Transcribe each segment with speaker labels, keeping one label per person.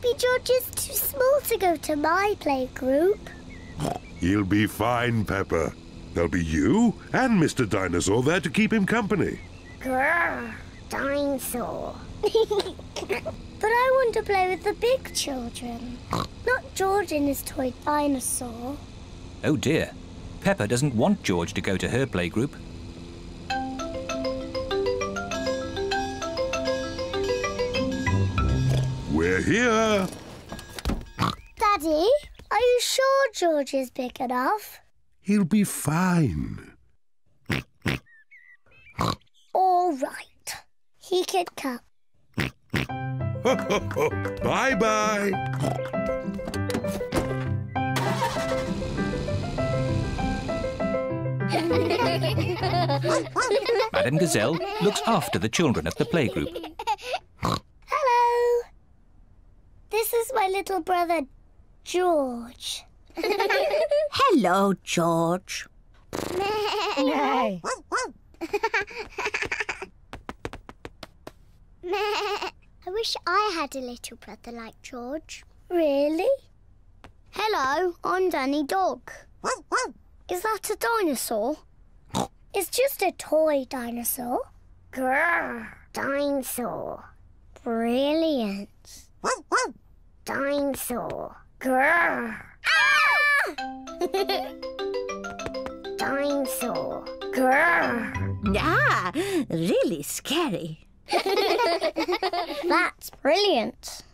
Speaker 1: Maybe George is too small to go to my playgroup.
Speaker 2: He'll be fine, Peppa. There'll be you and Mr. Dinosaur there to keep him company.
Speaker 1: Grrr, dinosaur. but I want to play with the big children, not George and his toy dinosaur.
Speaker 3: Oh dear. Peppa doesn't want George to go to her playgroup.
Speaker 2: We're here.
Speaker 1: Daddy, are you sure George is big enough?
Speaker 2: He'll be fine.
Speaker 1: All right. He could come.
Speaker 2: Bye-bye.
Speaker 3: Madame Gazelle looks after the children at the playgroup.
Speaker 1: This is my little brother, George.
Speaker 4: Hello, George.
Speaker 1: I wish I had a little brother like George. Really? Hello, I'm Danny Dog. Is that a dinosaur? It's just a toy dinosaur. Grrr, dinosaur. Brilliant. Dinosaur. Grrr. dinosaur. Grrr.
Speaker 4: Ah, really scary.
Speaker 1: That's brilliant.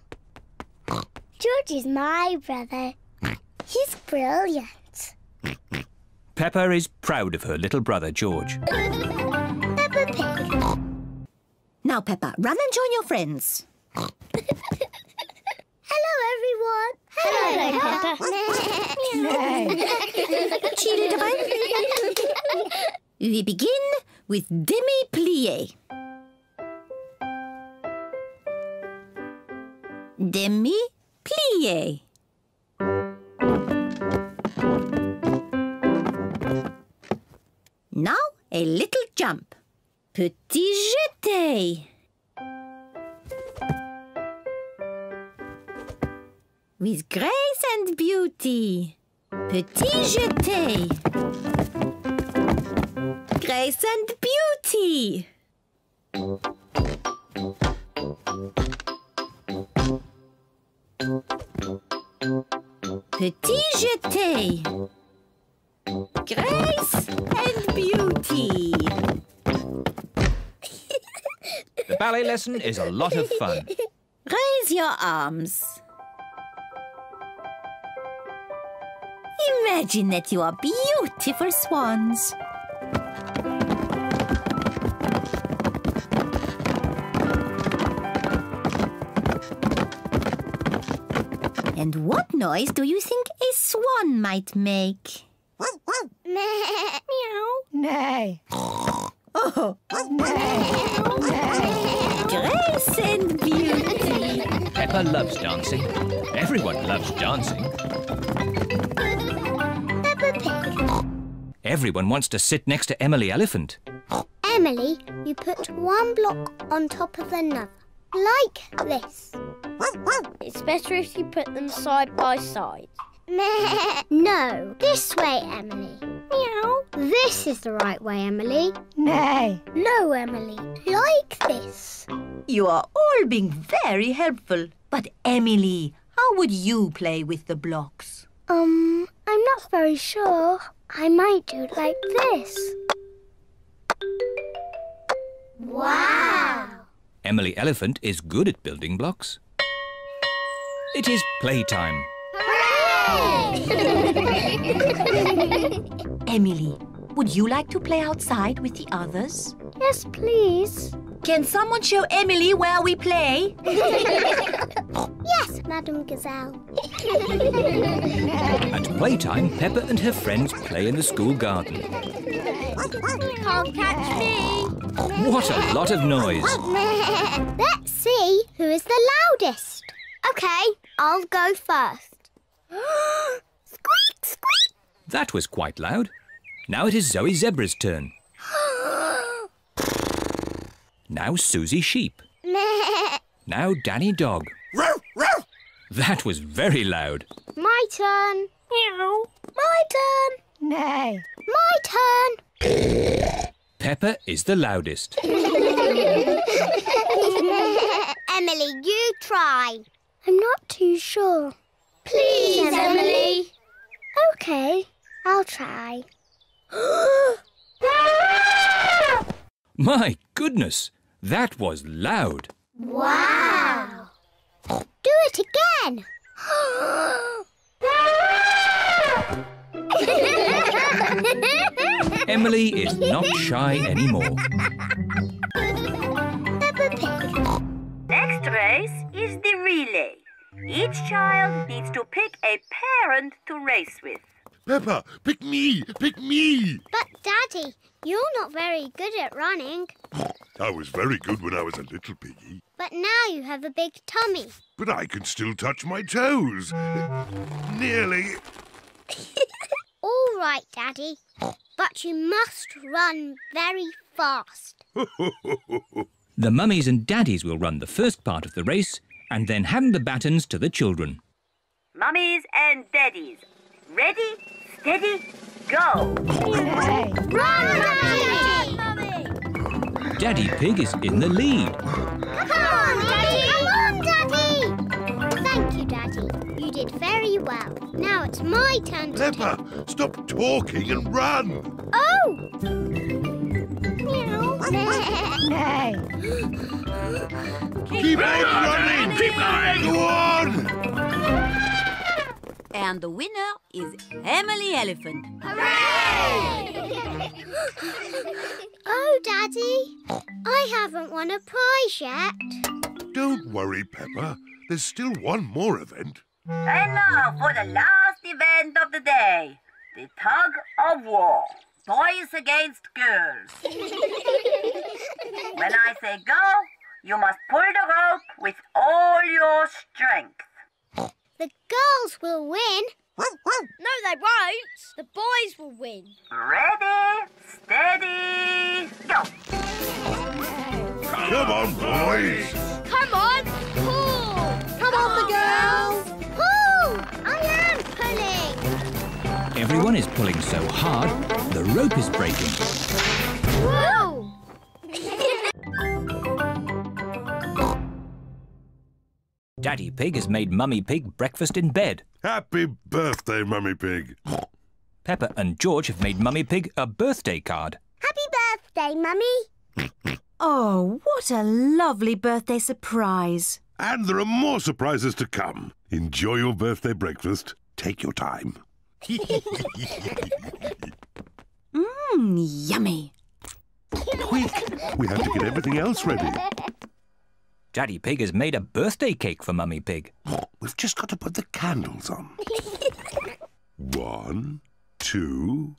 Speaker 1: George is my brother. He's brilliant.
Speaker 3: Peppa is proud of her little brother George.
Speaker 1: Peppa Pig.
Speaker 4: Now, Peppa, run and join your friends.
Speaker 1: Hello, everyone. Hello, Peppa.
Speaker 4: We begin with demi-plie. Demi-plie. Now a little jump. Petit jeté. With grace and beauty. Petit jeté. Grace and beauty. Petit jeté. Grace and beauty.
Speaker 3: The ballet lesson is a lot of fun.
Speaker 4: Raise your arms. Imagine that you are beautiful swans. And what noise do you think a swan might make?
Speaker 1: Meow.
Speaker 5: Nay. Oh.
Speaker 4: Grace and beauty.
Speaker 3: Peppa loves dancing. Everyone loves dancing. Everyone wants to sit next to Emily Elephant.
Speaker 1: Emily, you put one block on top of another, like this.
Speaker 6: It's better if you put them side by side.
Speaker 1: no, this way, Emily. Meow. This is the right way, Emily.
Speaker 5: Nay.
Speaker 1: No, Emily, like this.
Speaker 7: You are all being very helpful. But Emily, how would you play with the blocks?
Speaker 1: Um, I'm not very sure. I might do it like this. Wow!
Speaker 3: Emily Elephant is good at building blocks. It is playtime.
Speaker 7: Emily, would you like to play outside with the others?
Speaker 1: yes, please.
Speaker 7: Can someone show Emily where we play?
Speaker 1: Yes, Madame Gazelle.
Speaker 3: At playtime, Peppa and her friends play in the school garden.
Speaker 6: Can't catch me.
Speaker 3: What a lot of noise!
Speaker 1: Let's see who is the loudest. Okay, I'll go first. squeak, squeak.
Speaker 3: That was quite loud. Now it is Zoe Zebra's turn. Now Susie Sheep. Now Danny Dog. That was very loud.
Speaker 6: My turn. Meow. My turn.
Speaker 4: Nay.
Speaker 1: My turn.
Speaker 3: Peppa is the loudest.
Speaker 1: Emily, you try. I'm not too sure. Please, Emily. Okay, I'll try.
Speaker 3: My goodness, that was loud.
Speaker 1: Wow! Do it again.
Speaker 3: Emily is not shy anymore.
Speaker 1: Peppa Pig.
Speaker 5: Next race is the relay. Each child needs to pick a parent to race with.
Speaker 2: Peppa, pick me! Pick me!
Speaker 1: But, Daddy, you're not very good at running.
Speaker 2: I was very good when I was a little piggy,
Speaker 1: But now you have a big tummy.
Speaker 2: but I can still touch my toes. Nearly.
Speaker 1: All right, Daddy. But you must run very fast.
Speaker 3: The mummies and daddies will run the first part of the race and then hand the batons to the children.
Speaker 5: Mummies and daddies, ready, steady, go!
Speaker 1: Run, Daddy!
Speaker 3: Daddy Pig is in the lead.
Speaker 1: Come on, Daddy! Come on, Daddy! Thank you, Daddy. You did very well. Now it's my turn to
Speaker 2: Peppa, stop talking and run!
Speaker 1: Oh! Meow.
Speaker 4: Nay.
Speaker 2: Keep on running! Keep going! Go on!
Speaker 8: And the winner is Emily Elephant. Hooray!
Speaker 1: oh, Daddy. I haven't won a prize yet.
Speaker 2: Don't worry, Peppa. There's still one more event.
Speaker 5: And now for the last event of the day the tug of war. Boys against girls. when I say go, you must pull the rope with all your strength.
Speaker 1: The girls will win.
Speaker 6: No, they won't. The boys will win.
Speaker 5: Ready, steady, go!
Speaker 2: Come on, boys!
Speaker 6: Come on, pull. Come on, the girls.
Speaker 1: Pull! I am pulling.
Speaker 3: Everyone is pulling so hard, the rope is breaking.
Speaker 1: Whoa!
Speaker 3: Daddy Pig has made Mummy Pig breakfast in bed.
Speaker 2: Happy birthday, Mummy Pig.
Speaker 3: Peppa and George have made Mummy Pig a birthday card.
Speaker 1: Happy birthday, Mummy.
Speaker 9: Oh, what a lovely birthday surprise.
Speaker 2: And there are more surprises to come. Enjoy your birthday breakfast. Take your time.
Speaker 9: Mmm, yummy.
Speaker 2: Quick! We have to get everything else ready.
Speaker 3: Daddy Pig has made a birthday cake for Mummy Pig.
Speaker 2: We've just got to put the candles on. One, two.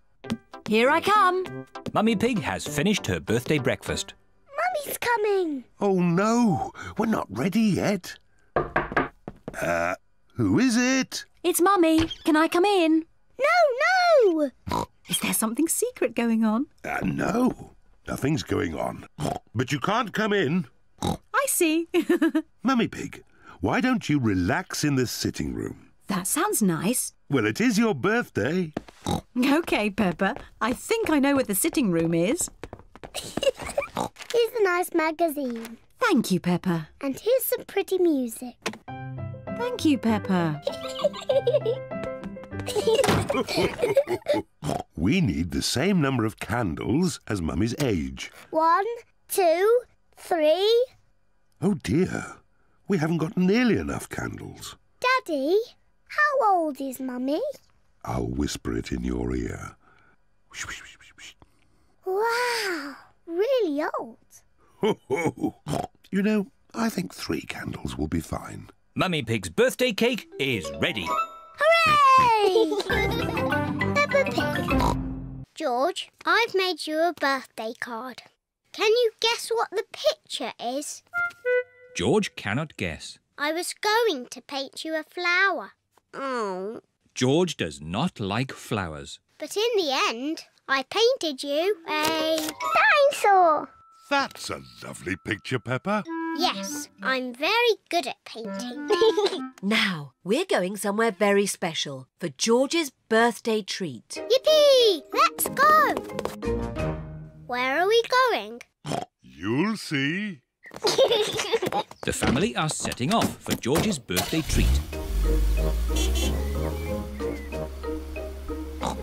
Speaker 9: Here I come.
Speaker 3: Mummy Pig has finished her birthday breakfast.
Speaker 1: Mummy's coming.
Speaker 2: Oh no, we're not ready yet. Uh, who is it?
Speaker 9: It's Mummy. Can I come in?
Speaker 1: No, no!
Speaker 9: Is there something secret going on?
Speaker 2: Uh, no, nothing's going on. But you can't come in.
Speaker 9: I see.
Speaker 2: Mummy Pig, why don't you relax in the sitting room?
Speaker 9: that sounds nice.
Speaker 2: Well, it is your birthday.
Speaker 9: Okay, Peppa. I think I know where the sitting room is.
Speaker 1: Here's a nice magazine.
Speaker 9: Thank you, Peppa.
Speaker 1: And here's some pretty music.
Speaker 9: Thank you, Peppa.
Speaker 2: We need the same number of candles as Mummy's age.
Speaker 1: One, two, three.
Speaker 2: Oh dear, we haven't got nearly enough candles.
Speaker 1: Daddy, how old is Mummy?
Speaker 2: I'll whisper it in your ear.
Speaker 1: Wow, really old.
Speaker 2: you know, I think three candles will be fine.
Speaker 3: Mummy Pig's birthday cake is ready.
Speaker 1: Hooray! Peppa Pig. George, I've made you a birthday card. Can you guess what the picture is?
Speaker 3: George cannot guess.
Speaker 1: I was going to paint you a flower. Oh.
Speaker 3: George does not like flowers.
Speaker 1: But in the end, I painted you a dinosaur.
Speaker 2: That's a lovely picture, Peppa.
Speaker 1: Yes, I'm very good at painting.
Speaker 9: Now, we're going somewhere very special for George's birthday treat.
Speaker 1: Yippee! Let's go! Where are we going?
Speaker 2: You'll see.
Speaker 3: The family are setting off for George's birthday treat.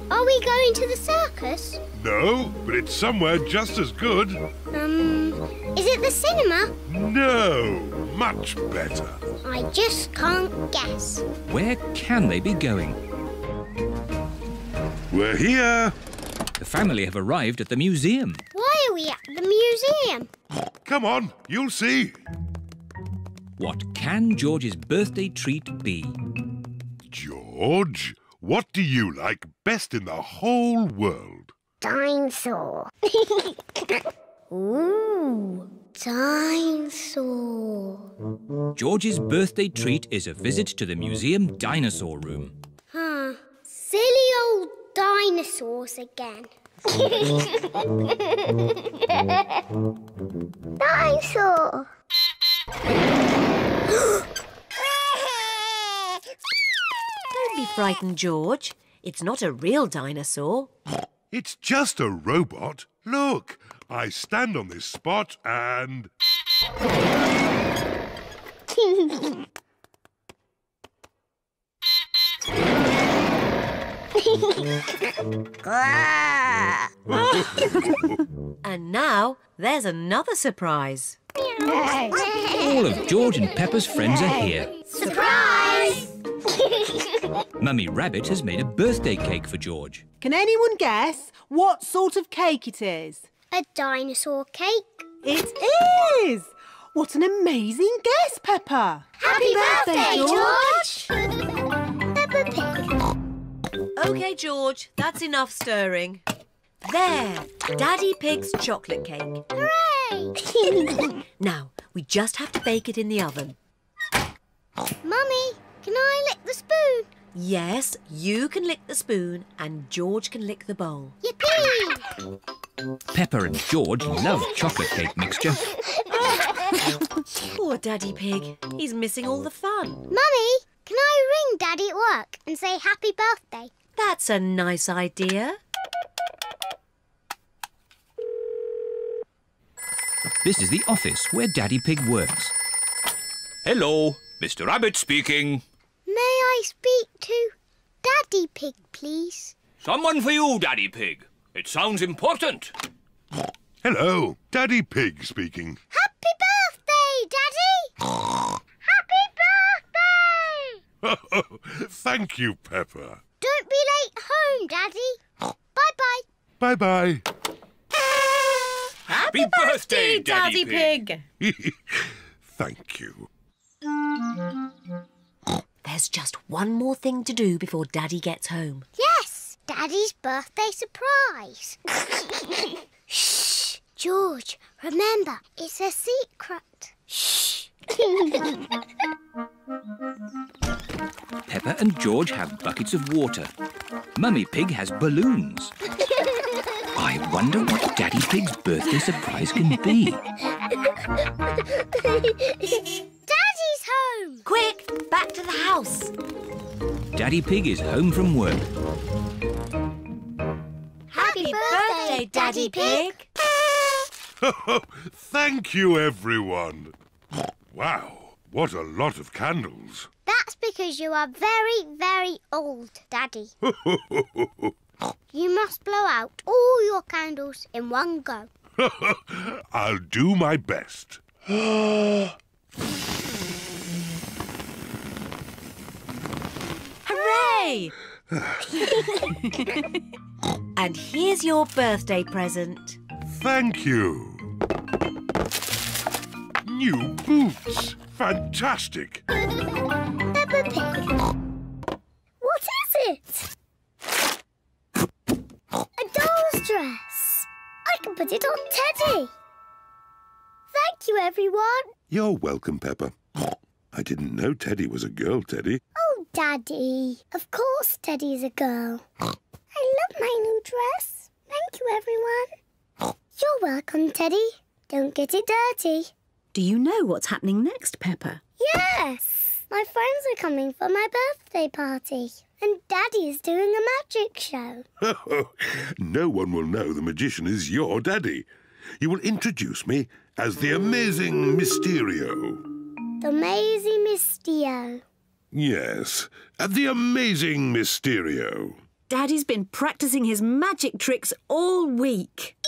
Speaker 1: Are we going to the circus?
Speaker 2: No, but it's somewhere just as good.
Speaker 1: Um, is it the cinema?
Speaker 2: No, much better.
Speaker 1: I just can't guess.
Speaker 3: Where can they be going?
Speaker 2: We're here.
Speaker 3: The family have arrived at the museum.
Speaker 1: Why are we at the museum?
Speaker 2: Come on, you'll see.
Speaker 3: What can George's birthday treat be?
Speaker 2: George, what do you like best in the whole world?
Speaker 1: Dinosaur. Ooh, dinosaur.
Speaker 3: George's birthday treat is a visit to the museum dinosaur room.
Speaker 1: Huh. Silly old dinosaurs again. Dinosaur.
Speaker 9: Don't be frightened, George. It's not a real dinosaur.
Speaker 2: It's just a robot. Look, I stand on this spot and.
Speaker 9: And now there's another surprise.
Speaker 3: All of George and Peppa's friends are here.
Speaker 1: Surprise!
Speaker 3: Mummy Rabbit has made a birthday cake for George.
Speaker 10: Can anyone guess what sort of cake it is?
Speaker 1: A dinosaur cake.
Speaker 10: It is! What an amazing guess, Peppa!
Speaker 1: Happy birthday, George! Peppa Pig.
Speaker 9: OK, George, that's enough stirring. There, Daddy Pig's chocolate cake.
Speaker 1: Hooray!
Speaker 9: Now, we just have to bake it in the oven.
Speaker 1: Mummy, can I lick the spoon?
Speaker 9: Yes, you can lick the spoon and George can lick the bowl.
Speaker 1: Yippee!
Speaker 3: Peppa and George love chocolate cake mixture.
Speaker 9: Poor Daddy Pig. He's missing all the fun.
Speaker 1: Mummy, can I ring Daddy at work and say happy birthday?
Speaker 9: That's a nice idea.
Speaker 3: This is the office where Daddy Pig works.
Speaker 4: Hello, Mr. Rabbit speaking.
Speaker 1: May I speak to Daddy Pig, please?
Speaker 4: Someone for you, Daddy Pig. It sounds important.
Speaker 2: Hello, Daddy Pig speaking.
Speaker 1: Happy birthday, Daddy! happy birthday!
Speaker 2: Thank you, Peppa.
Speaker 1: Don't be late home, Daddy. Bye-bye.
Speaker 2: Bye bye.
Speaker 4: Happy birthday, Daddy, Pig.
Speaker 2: Thank you.
Speaker 9: There's just one more thing to do before Daddy gets home.
Speaker 1: Yes, Daddy's birthday surprise. Shh, George, remember, it's a secret. Shh.
Speaker 3: Peppa and George have buckets of water. Mummy Pig has balloons. I wonder what Daddy Pig's birthday surprise can be.
Speaker 1: Daddy's home.
Speaker 9: Quick, back to the house.
Speaker 3: Daddy Pig is home from work.
Speaker 1: Happy,
Speaker 9: birthday, Daddy Pig.
Speaker 2: Thank you, everyone. Wow, what a lot of candles.
Speaker 1: That's because you are very, very old, Daddy. You must blow out all your candles in one go.
Speaker 2: I'll do my best.
Speaker 9: Hooray! and here's your birthday present.
Speaker 2: Thank you. New boots. Fantastic.
Speaker 1: Peppa Pig. What is it? A doll's dress. I can put it on Teddy. Thank you, everyone.
Speaker 2: You're welcome, Peppa. I didn't know Teddy was a girl, Teddy.
Speaker 1: Oh, Daddy. Of course Teddy's a girl. I love my new dress. Thank you, everyone. You're welcome, Teddy. Don't get it dirty.
Speaker 9: Do you know what's happening next, Peppa?
Speaker 1: Yes! My friends are coming for my birthday party. And Daddy is doing a magic show.
Speaker 2: no one will know the magician is your daddy. You will introduce me as the amazing Mysterio.
Speaker 1: The amazing Mysterio.
Speaker 2: Yes, uh, the amazing Mysterio.
Speaker 9: Daddy's been practicing his magic tricks all week.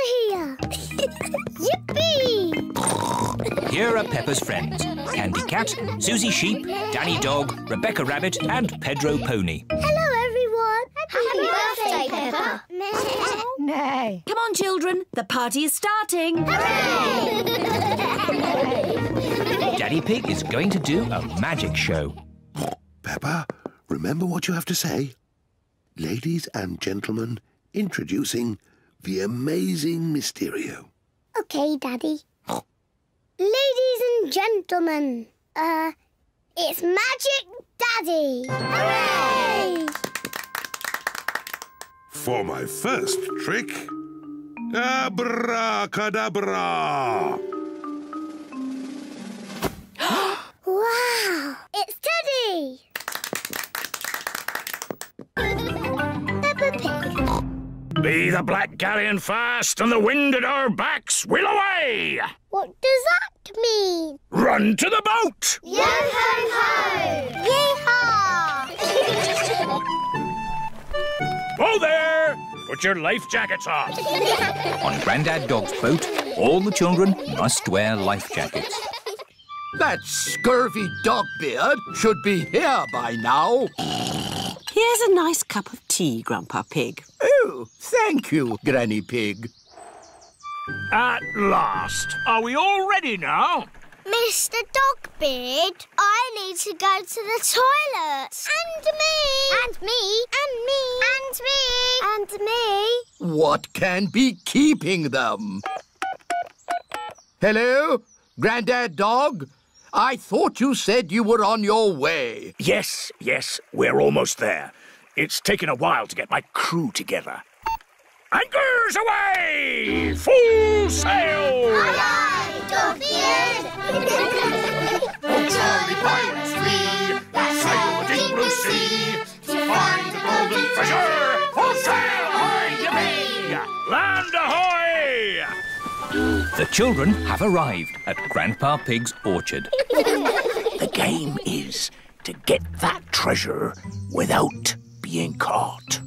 Speaker 1: My friends are here! Yippee!
Speaker 3: Here are Peppa's friends. Candy Cat, Susie Sheep, Danny Dog, Rebecca Rabbit and Pedro Pony.
Speaker 1: Hello, everyone! Happy, birthday, Peppa!
Speaker 4: Nay.
Speaker 9: Come on, children. The party is starting. Hooray!
Speaker 3: Daddy Pig is going to do a magic show.
Speaker 2: Peppa, remember what you have to say. Ladies and gentlemen, introducing the amazing Mysterio.
Speaker 1: Okay, Daddy. Ladies and gentlemen, uh, it's Magic Daddy! Hooray!
Speaker 2: For my first trick, abracadabra.
Speaker 1: wow! It's Daddy! Peppa Pig.
Speaker 11: Be the black galleon fast and the wind at our backs, we'll away!
Speaker 1: What does that mean?
Speaker 11: Run to the boat!
Speaker 1: Yo ho ho! Yeehaw!
Speaker 11: Oh there! Put your life jackets on.
Speaker 3: On Grandad Dog's boat, all the children must wear life jackets.
Speaker 12: That scurvy dogbeard should be here by now.
Speaker 13: Here's a nice cup of tea, Grandpa Pig.
Speaker 12: Eh, Oh, thank you, Granny Pig.
Speaker 11: At last. Are we all ready now?
Speaker 1: Mr. Dogbeard, I need to go to the toilet. And me. And me. And me. And me. And me.
Speaker 12: What can be keeping them? Hello? Grandad Dog? I thought you said you were on your way.
Speaker 11: Yes, yes, we're almost there. It's taken a while to get my crew together. Anchors away! Full sail!
Speaker 1: Aye, Dogbeard.
Speaker 11: Jolly pirates three that sail the deep blue sea to find the golden treasure. Full sail, ahoy, yippee! Land ahoy!
Speaker 3: The children have arrived at Grandpa Pig's orchard.
Speaker 11: The game is to get that treasure without being caught.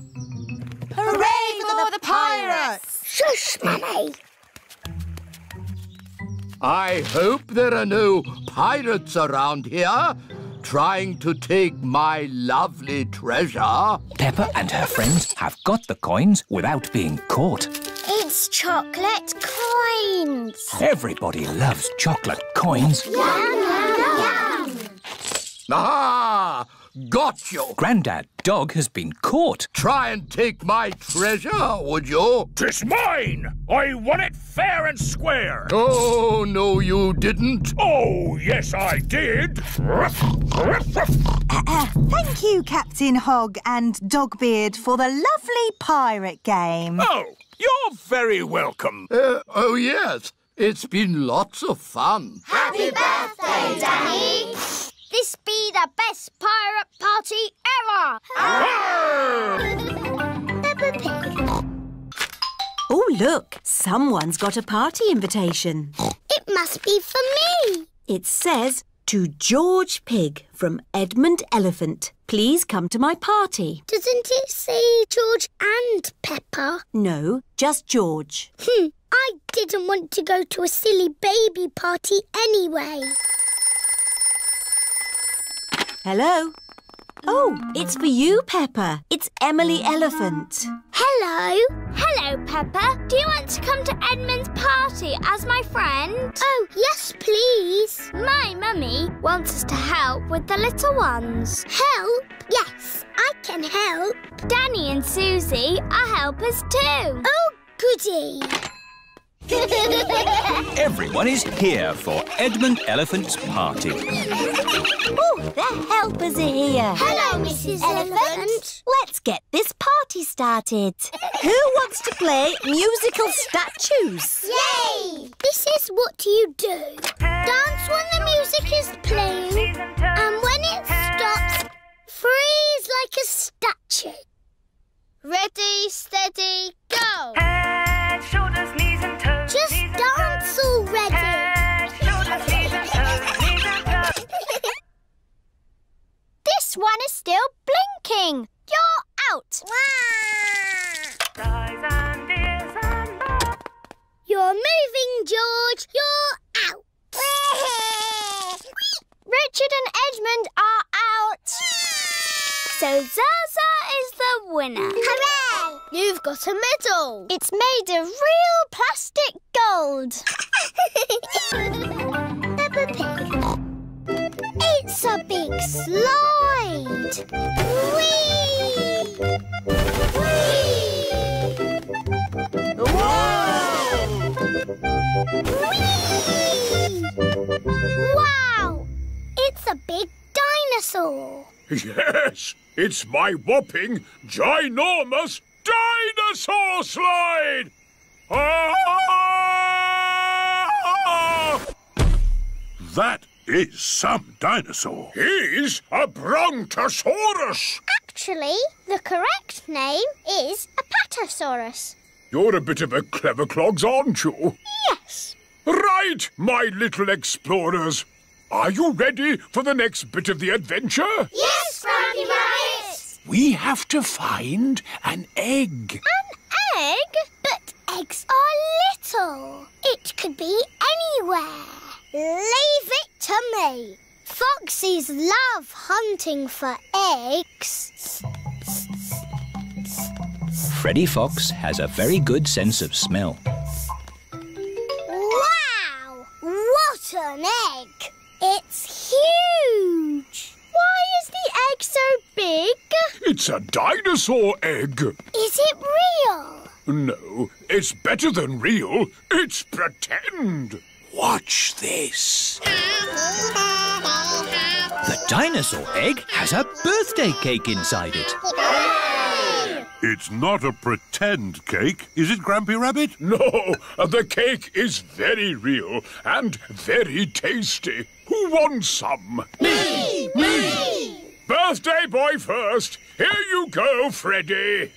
Speaker 14: Hooray for the pirates!
Speaker 1: Shush, Mummy.
Speaker 12: I hope there are no pirates around here trying to take my lovely treasure.
Speaker 3: Peppa and her friends have got the coins without being caught.
Speaker 1: It's chocolate coins.
Speaker 3: Everybody loves chocolate coins.
Speaker 1: Yum, yum, yum.
Speaker 12: Ah, got you.
Speaker 3: Grandad Dog has been caught.
Speaker 12: Try and take my treasure, would you?
Speaker 11: Tis mine! I won it fair and square!
Speaker 12: Oh, no, you didn't.
Speaker 11: Oh, yes, I did!
Speaker 15: Uh, thank you, Captain Hog and Dogbeard, for the lovely pirate game.
Speaker 11: Oh, you're very welcome.
Speaker 12: Uh, oh, yes. It's been lots of fun.
Speaker 1: Happy birthday, Danny. This be the best pirate party ever. Peppa Pig.
Speaker 13: Oh, look, someone's got a party invitation.
Speaker 1: It must be for me.
Speaker 13: It says, to George Pig from Edmund Elephant. Please come to my party.
Speaker 1: Doesn't it say George and Peppa?
Speaker 13: No, just George.
Speaker 1: Hmm, I didn't want to go to a silly baby party anyway.
Speaker 13: Hello? Oh, it's for you, Peppa. It's Emily Elephant.
Speaker 1: Hello.
Speaker 6: Hello, Peppa. Do you want to come to Edmund's party as my friend?
Speaker 1: Oh, yes, please.
Speaker 6: My mummy wants us to help with the little ones.
Speaker 1: Help? Yes, I can help.
Speaker 6: Danny and Susie are helpers too.
Speaker 1: Oh, goody.
Speaker 3: Everyone is here for Edmund Elephant's party.
Speaker 4: Oh, the helpers are here.
Speaker 1: Hello, Mrs. Elephant.
Speaker 4: Let's get this party started. Who wants to play musical statues?
Speaker 1: Yay! This is what you do. Dance when the music is playing, and when it stops, freeze like a statue. Ready, steady, go!
Speaker 16: Head, shoulders, knees and toes.
Speaker 1: Just dance already. This one is still blinking. You're out. You're moving, George. You're out. Richard and Edmund are out.
Speaker 6: So Zaza is the winner.
Speaker 1: Hooray! You've got a medal. It's made of real plastic gold. Peppa Pig. It's a big slide. Whee! Whee! Wow! It's a big dinosaur.
Speaker 16: Yes, it's my whopping, ginormous dinosaur slide! Ah! That is some dinosaur. He's a Brontosaurus.
Speaker 1: Actually, the correct name is Apatosaurus.
Speaker 16: You're a bit of a clever clogs, aren't you?
Speaker 1: Yes.
Speaker 16: Right, my little explorers. Are you ready for the next bit of the adventure?
Speaker 1: Yes, Granny Rabbit.
Speaker 16: We have to find an egg.
Speaker 1: An egg? But eggs are little. It could be anywhere. Leave it to me. Foxes love hunting for eggs.
Speaker 3: Freddy Fox has a very good sense of smell.
Speaker 1: Wow! What an egg! It's huge! Why is the egg so big?
Speaker 16: It's a dinosaur egg.
Speaker 1: Is it real?
Speaker 16: No, it's better than real. It's pretend. Watch this.
Speaker 3: The dinosaur egg has a birthday cake inside it.
Speaker 16: It's not a pretend cake, is it, Grampy Rabbit? No, the cake is very real and very tasty. Who wants some?
Speaker 1: Me! Me!
Speaker 16: Birthday boy first. Here you go, Freddy.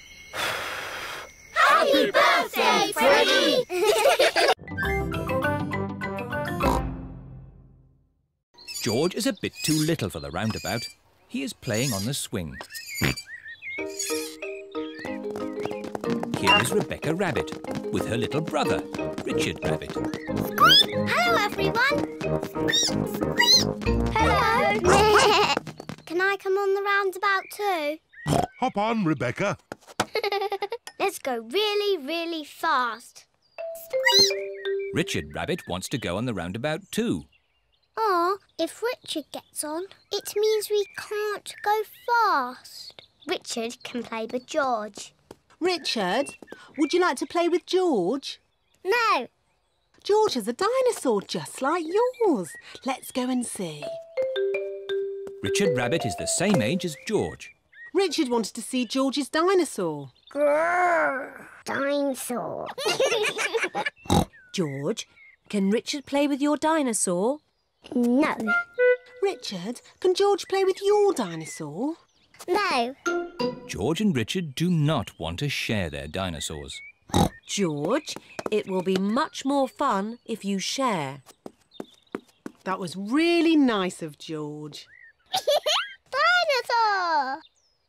Speaker 1: Happy birthday, Freddy!
Speaker 3: George is a bit too little for the roundabout. He is playing on the swing. Here is Rebecca Rabbit with her little brother, Richard Rabbit.
Speaker 1: Hello, everyone. Hello. Can I come on the roundabout too?
Speaker 2: Hop on, Rebecca.
Speaker 1: Let's go really, really fast.
Speaker 3: Richard Rabbit wants to go on the roundabout too.
Speaker 1: Oh, if Richard gets on, it means we can't go fast. Richard can play with George.
Speaker 10: Richard, would you like to play with George?
Speaker 1: No.
Speaker 10: George is a dinosaur just like yours. Let's go and see.
Speaker 3: Richard Rabbit is the same age as George.
Speaker 10: Richard wanted to see George's dinosaur.
Speaker 1: Grrr, dinosaur.
Speaker 4: George, can Richard play with your dinosaur?
Speaker 1: no.
Speaker 10: Richard, can George play with your dinosaur?
Speaker 1: No.
Speaker 3: George and Richard do not want to share their dinosaurs.
Speaker 4: George, it will be much more fun if you share.
Speaker 10: That was really nice of George.
Speaker 1: Dinosaur!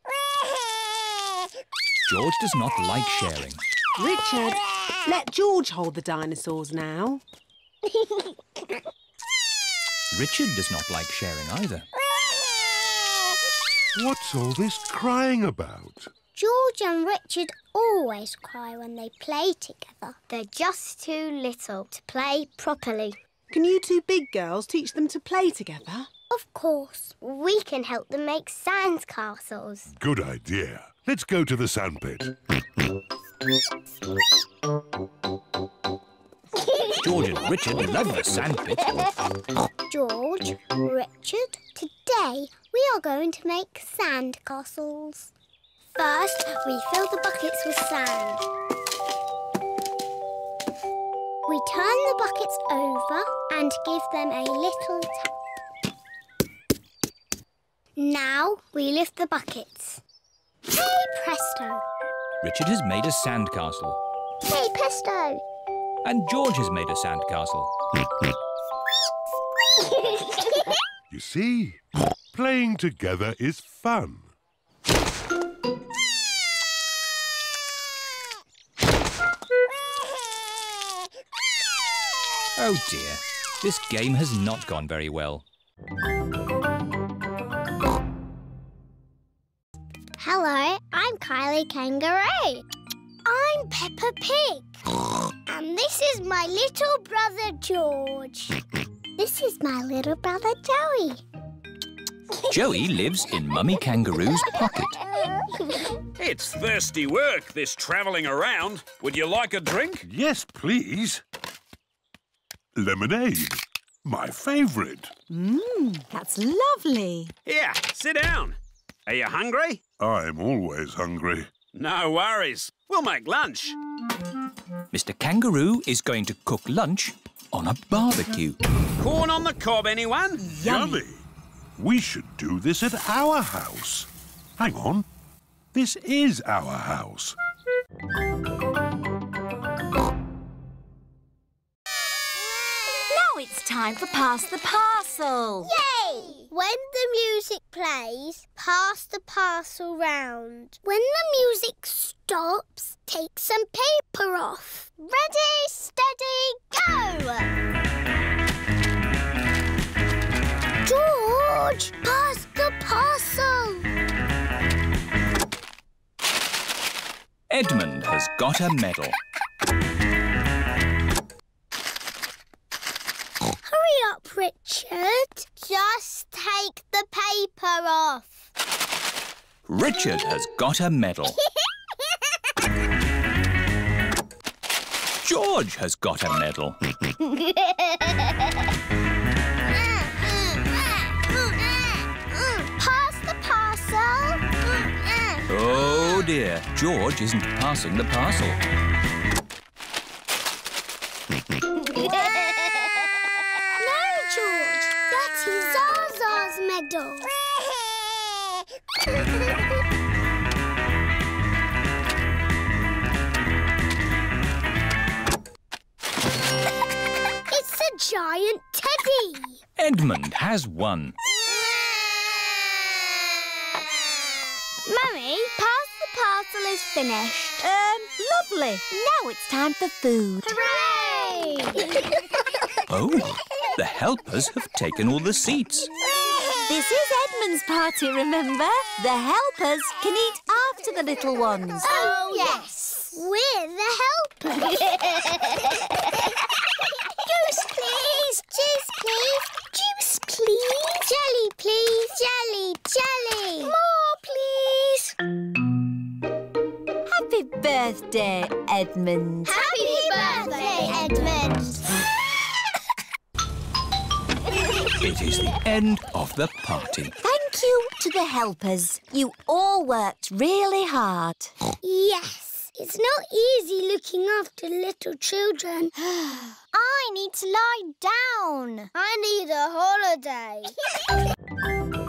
Speaker 3: George does not like sharing.
Speaker 10: Richard, let George hold the dinosaurs now.
Speaker 3: Richard does not like sharing either.
Speaker 2: What's all this crying about?
Speaker 1: George and Richard always cry when they play together. They're just too little to play properly.
Speaker 10: Can you two big girls teach them to play together?
Speaker 1: Of course, we can help them make sand castles.
Speaker 2: Good idea. Let's go to the sandpit.
Speaker 3: George and Richard love the sandpit.
Speaker 1: George, Richard, today we are going to make sand castles. First, we fill the buckets with sand. We turn the buckets over and give them a little tap. Now we lift the buckets. Hey presto!
Speaker 3: Richard has made a sandcastle.
Speaker 1: Hey presto!
Speaker 3: And George has made a sandcastle.
Speaker 2: You see, playing together is fun.
Speaker 3: Oh dear, this game has not gone very well.
Speaker 1: Kylie Kangaroo. I'm Peppa Pig. and this is my little brother George. this is my little brother Joey.
Speaker 3: Joey lives in Mummy Kangaroo's pocket.
Speaker 11: It's thirsty work, this travelling around. Would you like a drink?
Speaker 2: Yes, please. Lemonade. My favourite.
Speaker 17: Mmm, that's lovely.
Speaker 11: Here, sit down. Are you hungry?
Speaker 2: I'm always hungry.
Speaker 11: No worries. We'll make lunch.
Speaker 3: Mr Kangaroo is going to cook lunch on a barbecue.
Speaker 11: Corn on the cob, anyone?
Speaker 2: Yummy. We should do this at our house. Hang on. This is our house.
Speaker 4: Now it's time for Pass the Parcel.
Speaker 1: Yay! When the music plays, pass the parcel round. When the music stops, take some paper off. Ready, steady, go! George, pass the parcel!
Speaker 3: Edmund has got a medal.
Speaker 1: Up, Richard. Just take the paper off.
Speaker 3: Richard has got a medal. George has got a medal.
Speaker 1: Pass the parcel.
Speaker 3: Oh dear, George isn't passing the parcel.
Speaker 1: giant teddy.
Speaker 3: Edmund has won.
Speaker 6: Mummy, pass the parcel is finished.
Speaker 4: Um, lovely. Now it's time for food.
Speaker 6: Hooray!
Speaker 3: Oh, the helpers have taken all the seats.
Speaker 4: This is Edmund's party, remember? The helpers can eat after the little ones.
Speaker 1: Oh, yes. We're the helpers. please. Jelly, please. Jelly, jelly. More, please.
Speaker 4: Happy birthday, Edmund.
Speaker 1: Happy birthday, Edmund.
Speaker 3: It is the end of the party.
Speaker 4: Thank you to the helpers. You all worked really hard.
Speaker 1: Yes, it's not easy looking after little children. I need to lie down. I need a holiday.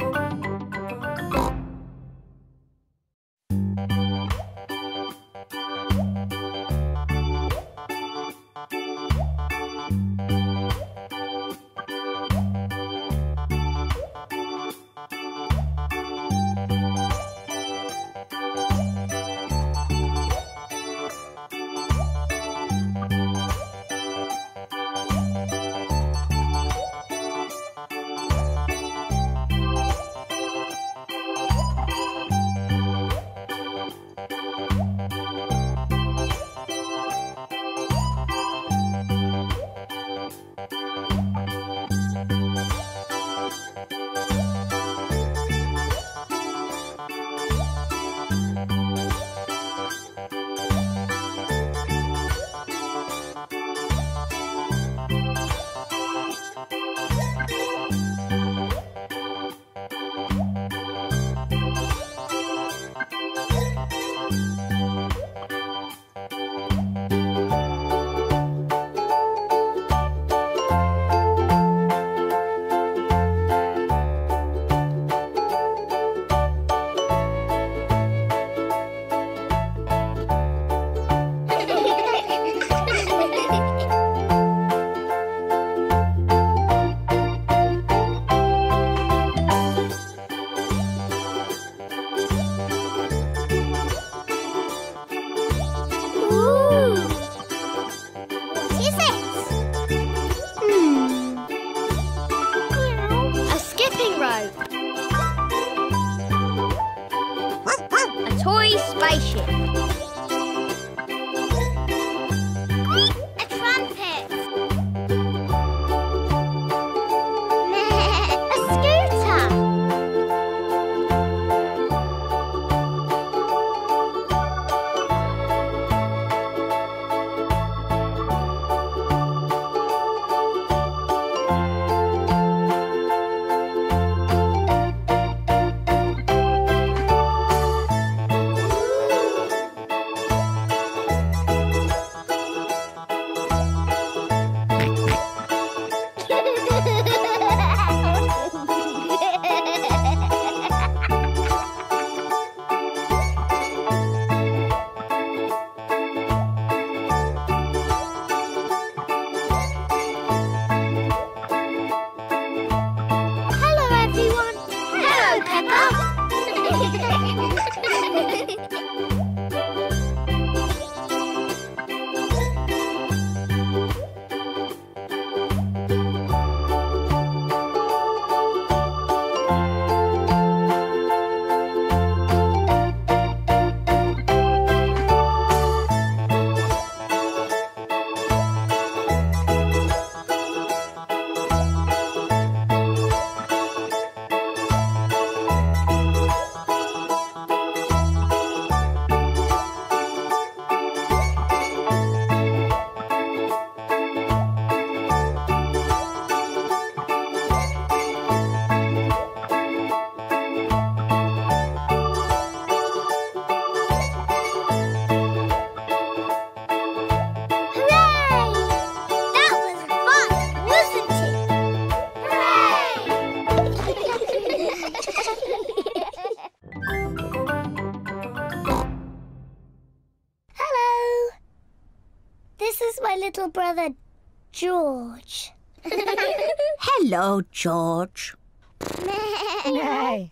Speaker 1: Nay.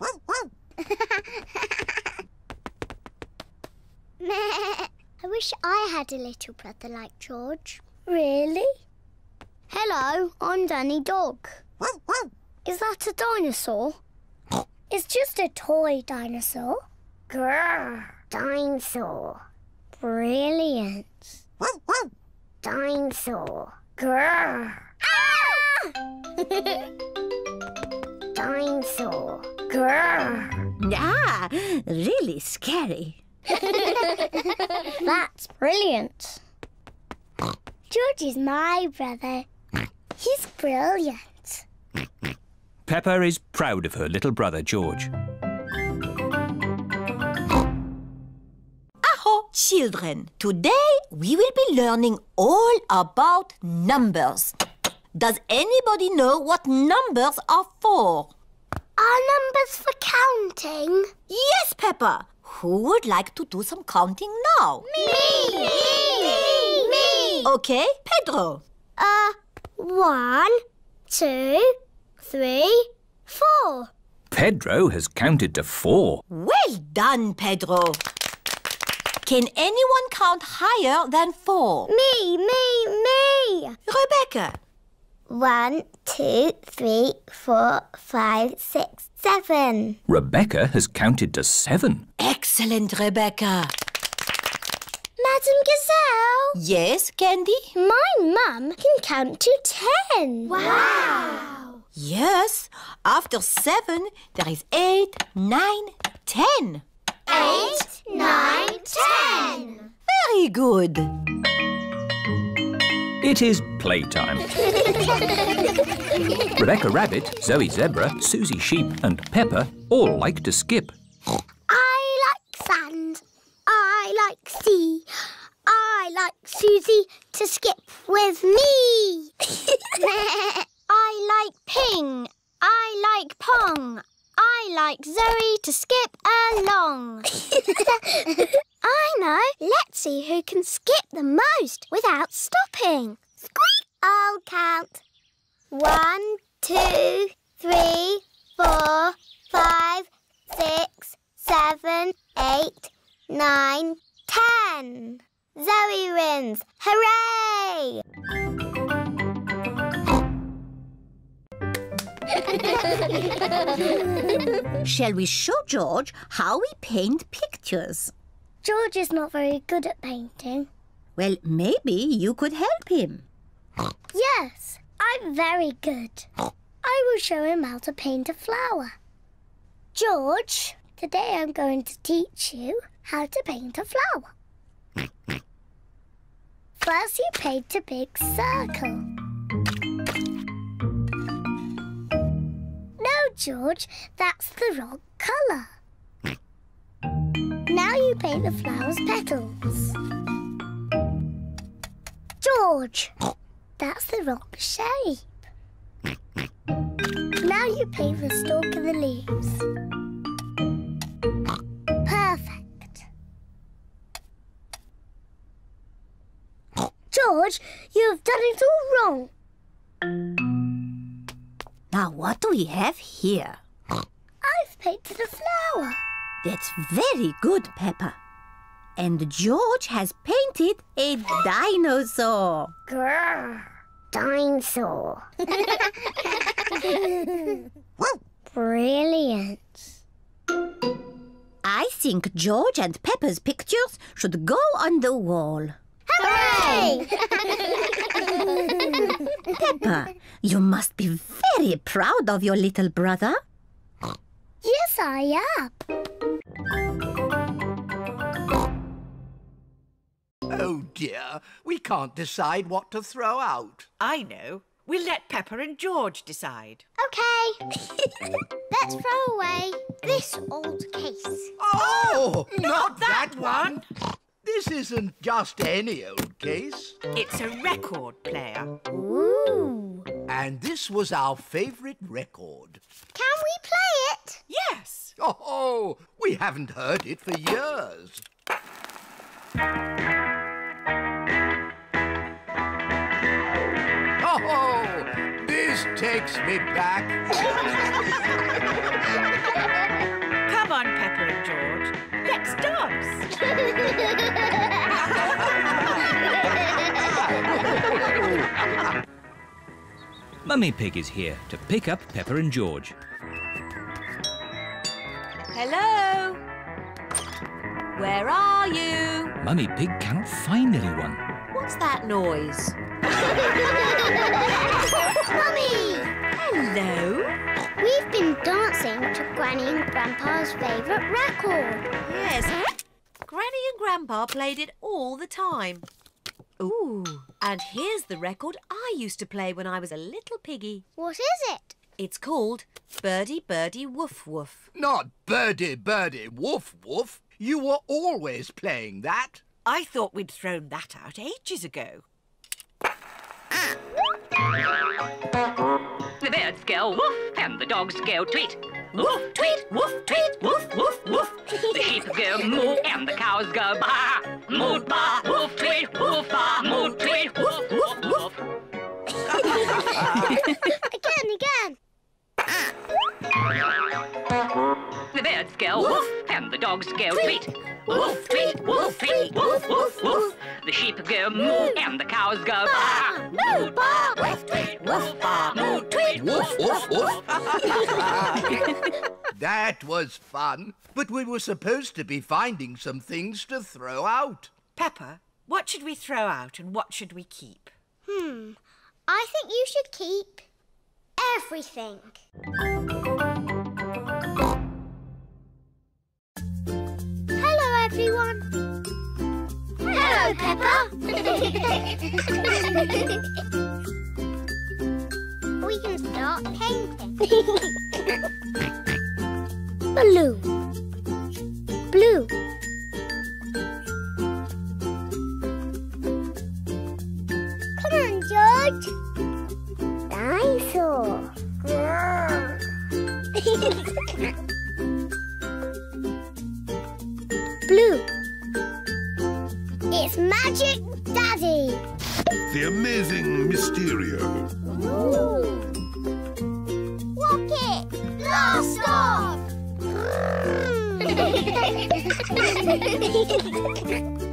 Speaker 1: I wish I had a little brother like George. Really? Hello, I'm Danny Dog. Is that a dinosaur? It's just a toy dinosaur. Grrr, dinosaur. Brilliant. Dinosaur. Grrr. Ah! dinosaur. Grrr.
Speaker 4: Ah, really scary.
Speaker 1: That's brilliant. George is my brother. He's brilliant.
Speaker 3: Peppa is proud of her little brother George.
Speaker 13: Aho, children. Today we will be learning all about numbers. Does anybody know what numbers are for?
Speaker 1: Are numbers for counting?
Speaker 13: Yes, Peppa. Who would like to do some counting now?
Speaker 1: Me! Me! Me!
Speaker 13: Okay, Pedro.
Speaker 1: Uh, one, two, three, four.
Speaker 3: Pedro has counted to four.
Speaker 13: Well done, Pedro. Can anyone count higher than four?
Speaker 1: Me, me, me.
Speaker 13: Rebecca.
Speaker 1: One, two, three, four, five, six, seven.
Speaker 3: Rebecca has counted to seven.
Speaker 13: Excellent, Rebecca.
Speaker 1: Madame Gazelle.
Speaker 13: Yes, Candy?
Speaker 1: My mum can count to ten. Wow.
Speaker 13: Yes. After seven, there is eight, nine, ten.
Speaker 1: Eight, nine, ten.
Speaker 13: Very good.
Speaker 3: It is playtime. Rebecca Rabbit, Zoe Zebra, Susie Sheep and Peppa all like to skip.
Speaker 1: I like sand. I like sea. I like Susie to skip with me. I like ping. I like pong. I like Zoe to skip along. I know. Let's see who can skip the most without stopping. Squeak! I'll count. One, two, three, four, five, six, seven, eight, nine, ten. Zoe wins. Hooray!
Speaker 4: Shall we show George how we paint pictures?
Speaker 1: George is not very good at painting.
Speaker 4: Well, maybe you could help him.
Speaker 1: Yes, I'm very good. I will show him how to paint a flower. George, today I'm going to teach you how to paint a flower. First, you paint a big circle. George, that's the wrong colour. Now you paint the flower's petals. George, that's the wrong shape. Now you paint the stalk of the leaves. Perfect. George, you have done it all wrong.
Speaker 4: Now, what do we have here?
Speaker 1: I've painted a flower.
Speaker 4: That's very good, Peppa. And George has painted a dinosaur.
Speaker 1: Grrr, dinosaur. Brilliant.
Speaker 4: I think George and Peppa's pictures should go on the wall.
Speaker 1: Hooray!
Speaker 4: Peppa, you must be very proud of your little brother.
Speaker 1: yes, I am.
Speaker 12: Oh dear, we can't decide what to throw out.
Speaker 18: I know. We'll let Peppa and George decide.
Speaker 1: Okay. Let's throw away this old case.
Speaker 12: Oh,
Speaker 18: Not that one.
Speaker 12: This isn't just any old case.
Speaker 18: It's a record player.
Speaker 1: Ooh.
Speaker 12: And this was our favourite record.
Speaker 1: Can we play it?
Speaker 18: Yes.
Speaker 12: Oh, we haven't heard it for years. Oh, this takes me back.
Speaker 19: Come on, Peppa and George. Let's dance.
Speaker 3: Mummy Pig is here to pick up Peppa and George.
Speaker 9: Hello? Where are you?
Speaker 3: Mummy Pig cannot find anyone.
Speaker 9: What's that noise?
Speaker 1: Mummy!
Speaker 9: Hello?
Speaker 1: We've been dancing to Granny and Grandpa's favourite record.
Speaker 9: Yes. Granny and Grandpa played it all the time. Ooh, and here's the record I used to play when I was a little piggy.
Speaker 1: What is it?
Speaker 9: It's called Birdie Birdie Woof Woof.
Speaker 12: Not birdie, birdie, woof, woof. You were always playing that.
Speaker 19: I thought we'd thrown that out ages ago.
Speaker 20: The birds go woof and the dogs go tweet. Woof, tweet, woof, tweet, woof, woof, woof. The sheep go moo and the cows go baa. Moo, baa, woof, tweet, woof, baa, moo, tweet, woof, woof, woof.
Speaker 1: again, again.
Speaker 20: The birds go woof and the dogs go tweet. Woof, tweet, woof, tweet, woof, woof, woof. The sheep go moo and the cows go baa. Moo, baa, woof, tweet, woof, baa, moo, tweet,
Speaker 12: Woof, woof, woof. that was fun. But we were supposed to be finding some things to throw out.
Speaker 19: Peppa, what should we throw out and what should we keep?
Speaker 1: Hmm. I think you should keep everything. Hello, everyone. Hello, Peppa. we can start painting. Blue. Blue. Blue. It's Magic Daddy.
Speaker 2: The amazing Mysterio.
Speaker 1: Rocket. Blast off.
Speaker 21: Hmm.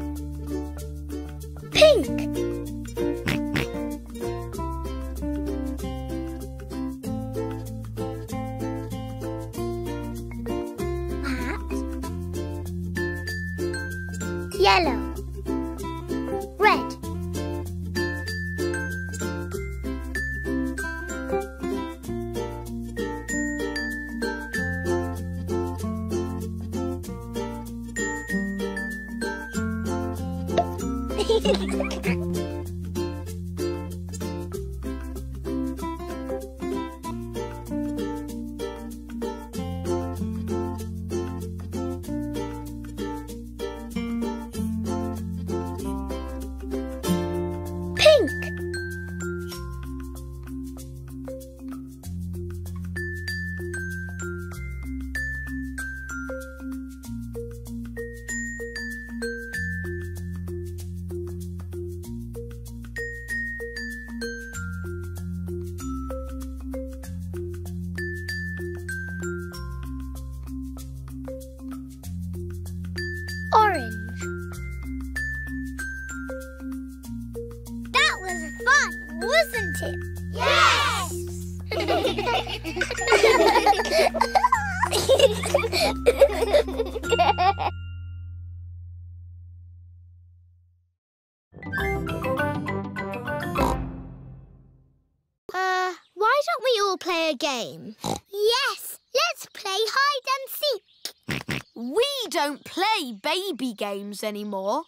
Speaker 21: anymore.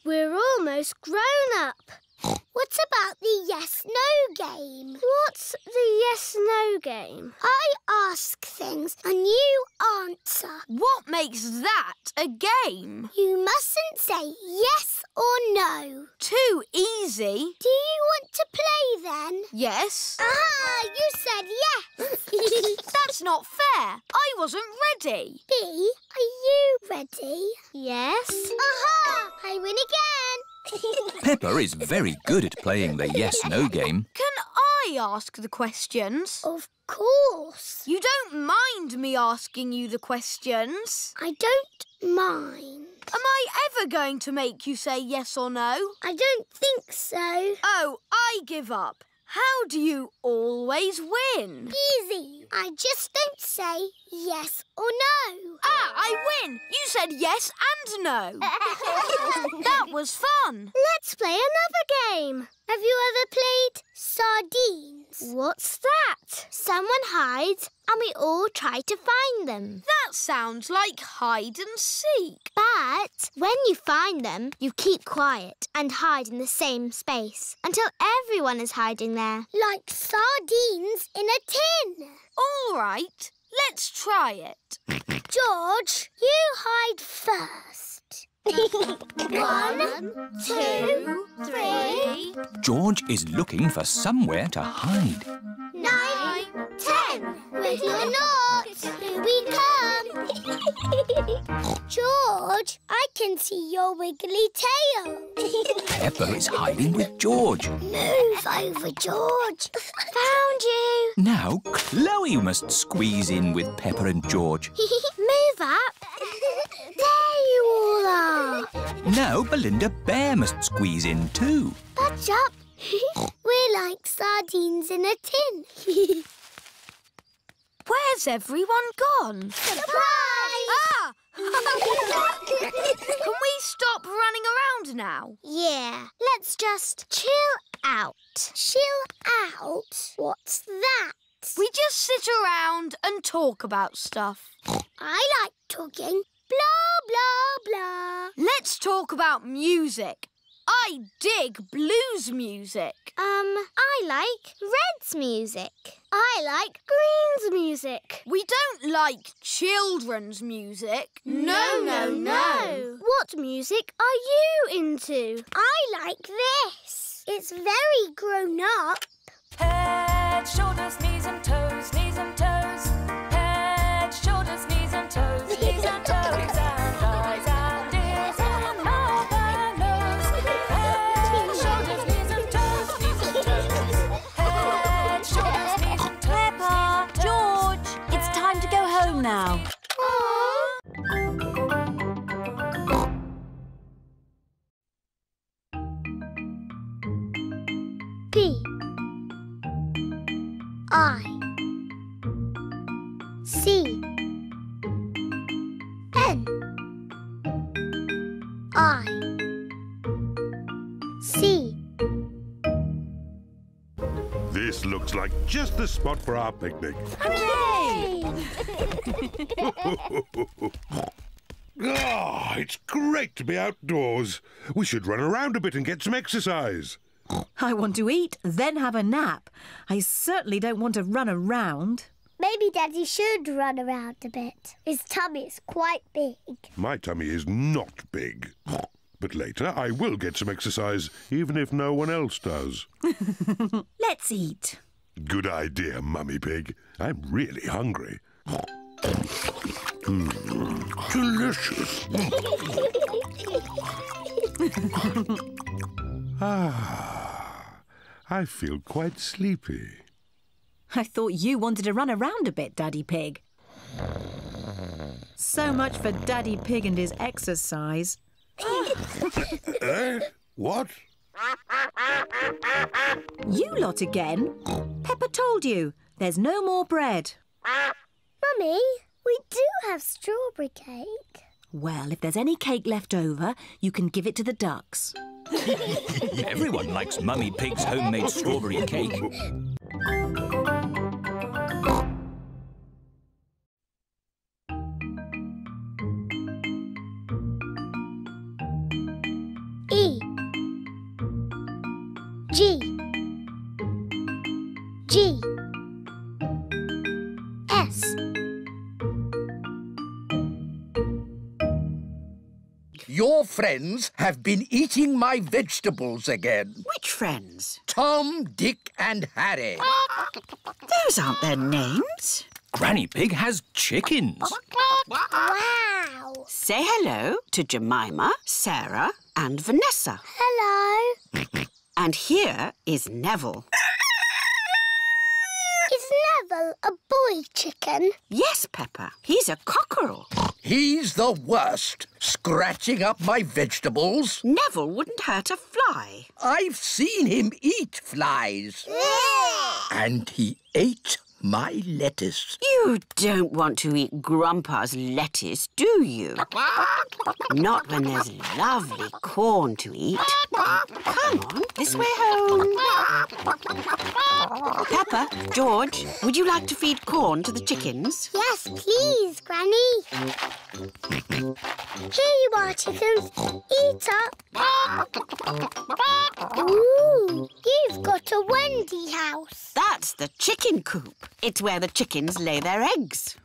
Speaker 1: Win again.
Speaker 3: Peppa is very good at playing the yes-no game.
Speaker 21: Can I I ask the questions?
Speaker 1: Of course.
Speaker 21: You don't mind me asking you the questions?
Speaker 1: I don't mind.
Speaker 21: Am I ever going to make you say yes or no?
Speaker 1: I don't think so.
Speaker 21: Oh, I give up. How do you always win?
Speaker 1: Easy. I just don't say yes or no.
Speaker 21: Ah, I win. You said yes and no. that was fun.
Speaker 1: Let's play another game. Have you ever played sardines?
Speaker 21: What's that?
Speaker 1: Someone hides and we all try to find them.
Speaker 21: That sounds like hide and seek.
Speaker 1: But when you find them, you keep quiet and hide in the same space until everyone is hiding there. Like sardines in a tin.
Speaker 21: All right, let's try it.
Speaker 1: George, you hide first. One, two, three,
Speaker 3: George is looking for somewhere to hide.
Speaker 1: nine, ten. Or not, here we come. George, I can see your wiggly tail.
Speaker 3: Peppa is hiding with George.
Speaker 1: Move over, George. Found you.
Speaker 3: Now Chloe must squeeze in with Peppa and George.
Speaker 1: Move up. There you all are.
Speaker 3: Now Belinda Bear must squeeze in too.
Speaker 1: Budge up. We're like sardines in a tin.
Speaker 21: Where's everyone gone?
Speaker 1: Surprise!
Speaker 21: Ah! Can we stop running around now?
Speaker 1: Yeah, let's just chill out. Chill out? What's that?
Speaker 21: We just sit around and talk about stuff.
Speaker 1: I like talking. Blah, blah, blah.
Speaker 21: Let's talk about music. I dig blues music.
Speaker 1: Um, I like Red's music. I like Green's music.
Speaker 21: We don't like children's music.
Speaker 1: No, no, no. What music are you into? I like this. It's very grown up.
Speaker 22: Head, shoulders, knees and toes, knees and toes.
Speaker 11: Just the spot for our picnic.
Speaker 1: Hooray!
Speaker 11: Ah, it's great to be outdoors. We should run around a bit and get some exercise.
Speaker 9: I want to eat, then have a nap. I certainly don't want to run around.
Speaker 1: Maybe Daddy should run around a bit. His tummy is quite big.
Speaker 11: My tummy is not big. But later I will get some exercise, even if no one else does.
Speaker 9: Let's eat.
Speaker 11: Good idea, Mummy Pig. I'm really hungry. Mm, delicious. ah, I feel quite sleepy.
Speaker 9: I thought you wanted to run around a bit, Daddy Pig. So much for Daddy Pig and his exercise.
Speaker 11: eh? What?
Speaker 9: You lot again? Peppa told you. There's no more bread.
Speaker 1: Mummy, we do have strawberry cake.
Speaker 9: Well, if there's any cake left over, you can give it to the ducks.
Speaker 3: Everyone likes Mummy Pig's homemade strawberry cake.
Speaker 12: friends have been eating my vegetables again.
Speaker 18: Which friends?
Speaker 12: Tom, Dick and Harry.
Speaker 18: Those aren't their names.
Speaker 3: Granny Pig has chickens.
Speaker 1: Wow!
Speaker 18: Say hello to Jemima, Sarah, and Vanessa.
Speaker 1: Hello.
Speaker 18: And here is Neville.
Speaker 1: Is Neville a boy chicken?
Speaker 18: Yes, Peppa. He's a cockerel.
Speaker 12: He's the worst, scratching up my vegetables.
Speaker 18: Neville wouldn't hurt a fly.
Speaker 12: I've seen him eat flies. and he ate my lettuce.
Speaker 18: You don't want to eat Grandpa's lettuce, do you? Not when there's lovely corn to eat. Come on, this way home. Peppa, George, would you like to feed corn to the chickens?
Speaker 1: Yes, please, Granny. Here you are, chickens. Eat up. Ooh, you've got a Wendy house.
Speaker 18: That's the chicken coop. It's where the chickens lay their eggs.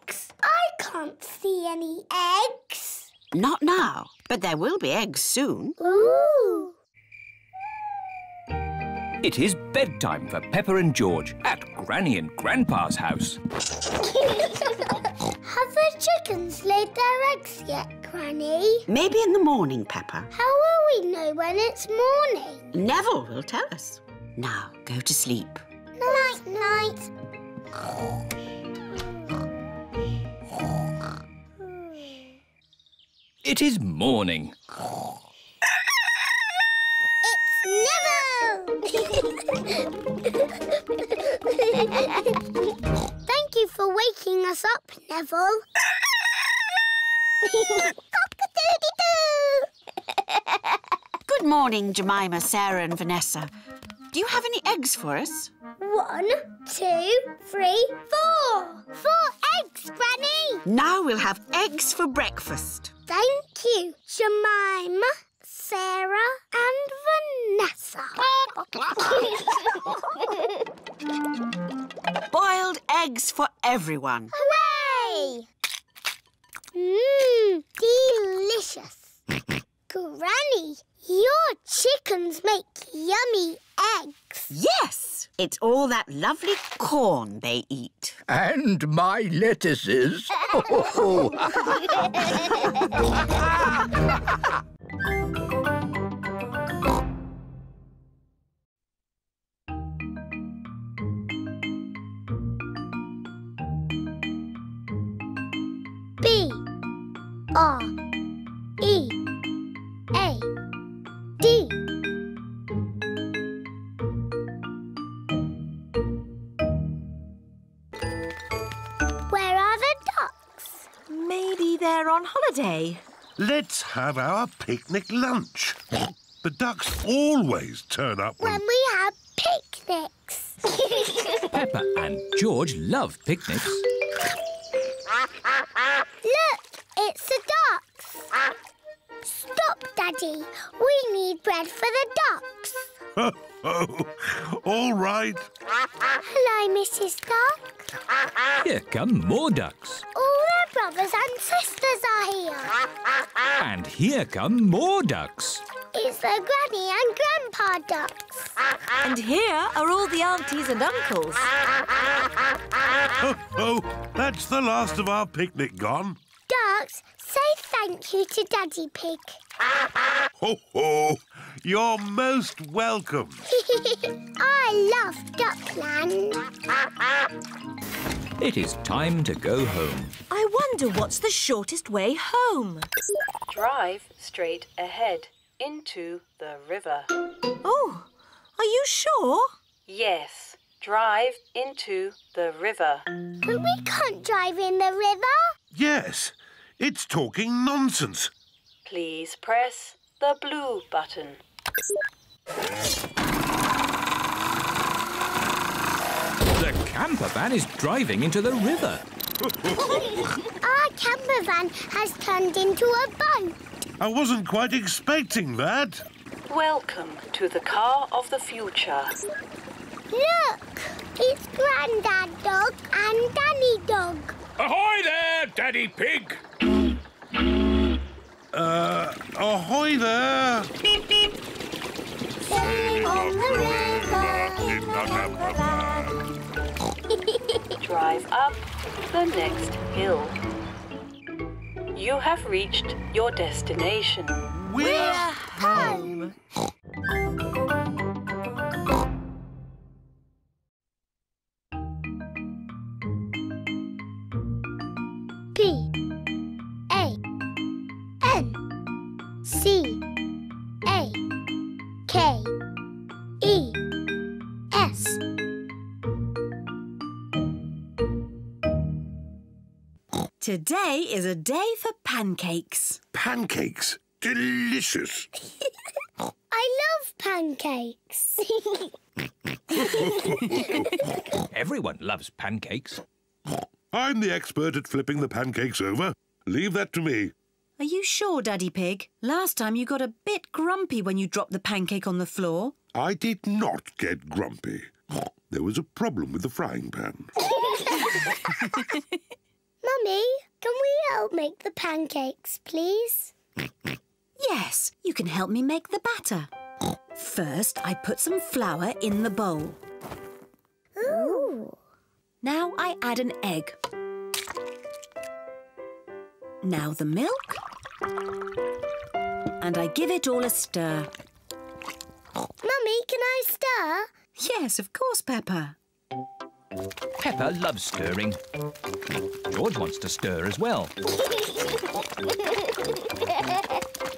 Speaker 1: Eggs? I can't see any eggs.
Speaker 18: Not now, but there will be eggs soon.
Speaker 1: Ooh.
Speaker 3: It is bedtime for Peppa and George at Granny and Grandpa's house.
Speaker 1: Have the chickens laid their eggs yet, Granny?
Speaker 18: Maybe in the morning, Peppa.
Speaker 1: How will we know when it's morning?
Speaker 18: Neville will tell us. Now, go to sleep.
Speaker 1: Night, night.
Speaker 3: It is morning. It's Neville!
Speaker 1: Thank you for waking us up, Neville. Cock-a-doodle-doo!
Speaker 18: Good morning, Jemima, Sarah and Vanessa. Do you have any eggs for us?
Speaker 1: One, two, three, four. Four eggs, Granny.
Speaker 18: Now we'll have eggs for breakfast.
Speaker 1: Thank you, Jemima, Sarah and Vanessa.
Speaker 18: Boiled eggs for everyone.
Speaker 1: Hooray! Mmm, delicious. Granny, your chickens make yummy eggs.
Speaker 18: Yes! It's all that lovely corn they eat.
Speaker 12: And my lettuces.
Speaker 1: B R
Speaker 7: Maybe they're on holiday.
Speaker 2: Let's have our picnic lunch. The ducks always turn up when...
Speaker 1: When we have picnics.
Speaker 3: Peppa and George love picnics.
Speaker 1: Look, it's the ducks. Stop, Daddy. We need bread for the ducks.
Speaker 2: Oh, all right.
Speaker 1: Hello, Mrs. Duck.
Speaker 3: Here come more ducks.
Speaker 1: All their brothers and sisters are here.
Speaker 3: And here come more ducks.
Speaker 1: It's the Granny and Grandpa ducks.
Speaker 7: And here are all the aunties and uncles.
Speaker 2: Oh, oh, that's the last of our picnic gone.
Speaker 1: Ducks, say thank you to Daddy Pig.
Speaker 2: Ho, ho. You're most welcome.
Speaker 1: I love Duckland.
Speaker 3: It is time to go home.
Speaker 7: I wonder what's the shortest way home.
Speaker 23: Drive straight ahead into the river.
Speaker 7: Oh, are you sure?
Speaker 23: Yes, drive into the river.
Speaker 1: But we can't drive in the river.
Speaker 2: Yes, it's talking nonsense.
Speaker 23: Please press the blue button.
Speaker 3: The camper van is driving into the river.
Speaker 1: Our camper van has turned into a boat.
Speaker 2: I wasn't quite expecting that.
Speaker 23: Welcome to the car of the future.
Speaker 1: Look, it's Grandad Dog and Danny Dog.
Speaker 11: Ahoy there, Daddy Pig!
Speaker 2: Uh, ahoy there.
Speaker 1: Sailing on the river in the camper van.
Speaker 23: Drive up the next hill. You have reached your destination.
Speaker 1: We're home.
Speaker 9: Today is a day for pancakes.
Speaker 2: Pancakes. Delicious.
Speaker 1: I love pancakes.
Speaker 3: Everyone loves pancakes.
Speaker 2: I'm the expert at flipping the pancakes over. Leave that to me.
Speaker 9: Are you sure, Daddy Pig? Last time you got a bit grumpy when you dropped the pancake on the floor.
Speaker 2: I did not get grumpy. There was a problem with the frying pan.
Speaker 1: Mummy, can we help make the pancakes, please?
Speaker 9: Yes, you can help me make the batter. First, I put some flour in the bowl.
Speaker 1: Ooh.
Speaker 9: Now I add an egg. Now the milk. And I give it all a stir.
Speaker 1: Mummy, can I stir?
Speaker 9: Yes, of course, Peppa.
Speaker 3: Peppa loves stirring. George wants to stir as well.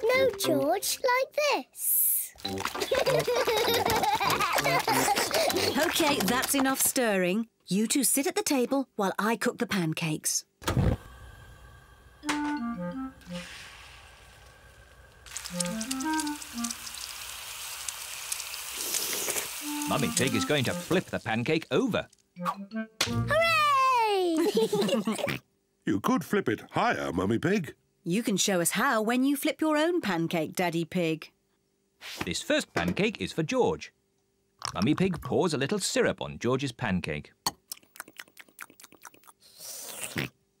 Speaker 1: no, George, like this.
Speaker 9: OK, that's enough stirring. You two sit at the table while I cook the pancakes.
Speaker 3: Mummy Pig is going to flip the pancake over.
Speaker 1: Hooray!
Speaker 2: You could flip it higher, Mummy Pig.
Speaker 9: You can show us how when you flip your own pancake, Daddy Pig.
Speaker 3: This first pancake is for George. Mummy Pig pours a little syrup on George's pancake.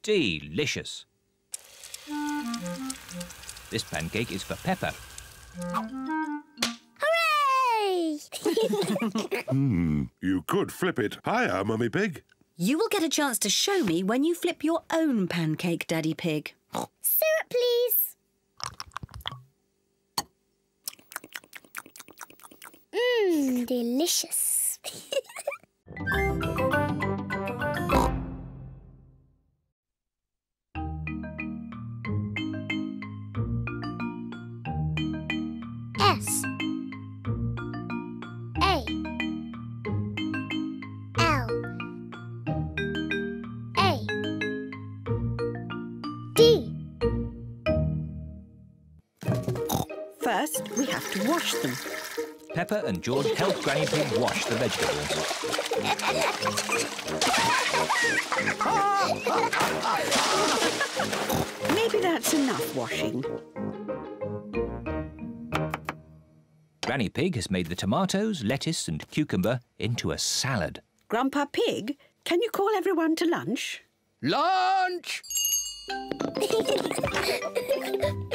Speaker 3: Delicious. This pancake is for Peppa.
Speaker 1: Hooray!
Speaker 2: Hmm, you could flip it higher, Mummy Pig.
Speaker 9: You will get a chance to show me when you flip your own pancake, Daddy Pig.
Speaker 1: Syrup, please. Mmm, delicious.
Speaker 18: to wash them.
Speaker 3: Peppa and George help Granny Pig wash the vegetables.
Speaker 18: Maybe that's enough washing.
Speaker 3: Granny Pig has made the tomatoes, lettuce and cucumber into a salad.
Speaker 18: Grandpa Pig, can you call everyone to lunch?
Speaker 12: Lunch!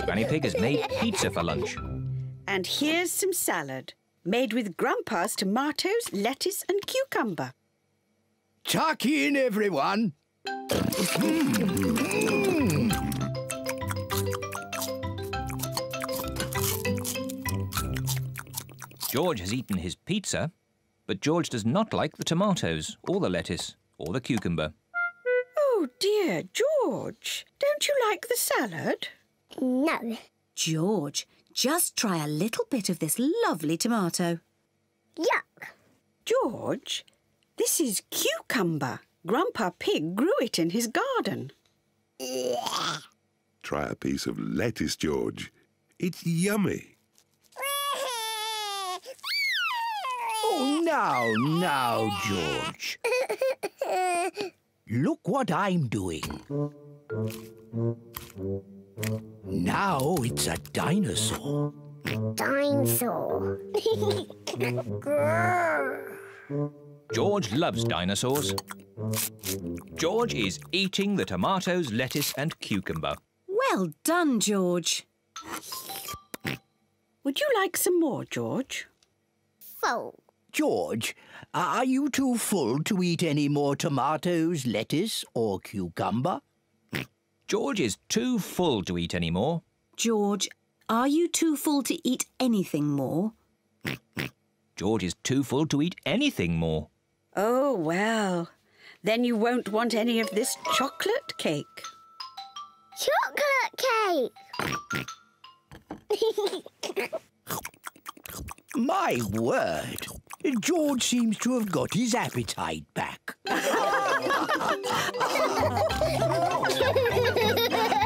Speaker 3: Granny Pig has made pizza for lunch.
Speaker 18: And here's some salad, made with Grandpa's tomatoes, lettuce and cucumber.
Speaker 12: Tuck in, everyone.
Speaker 3: George has eaten his pizza, but George does not like the tomatoes, or the lettuce, or the cucumber.
Speaker 18: Oh dear, George, don't you like the salad?
Speaker 1: No.
Speaker 9: George, just try a little bit of this lovely tomato.
Speaker 1: Yuck.
Speaker 18: George, this is cucumber. Grandpa Pig grew it in his garden.
Speaker 2: Try a piece of lettuce, George. It's yummy.
Speaker 12: Oh, now, now, George. Look what I'm doing. Now it's a dinosaur.
Speaker 1: A dinosaur.
Speaker 3: George loves dinosaurs. George is eating the tomatoes, lettuce and cucumber.
Speaker 9: Well done, George.
Speaker 18: Would you like some more, George?
Speaker 1: Full.
Speaker 12: George, are you too full to eat any more tomatoes, lettuce or cucumber?
Speaker 3: George is too full to eat any more.
Speaker 9: George, are you too full to eat anything more?
Speaker 3: George is too full to eat anything more.
Speaker 18: Oh, well. Then you won't want any of this chocolate cake.
Speaker 1: Chocolate cake.
Speaker 12: My word, George seems to have got his appetite back.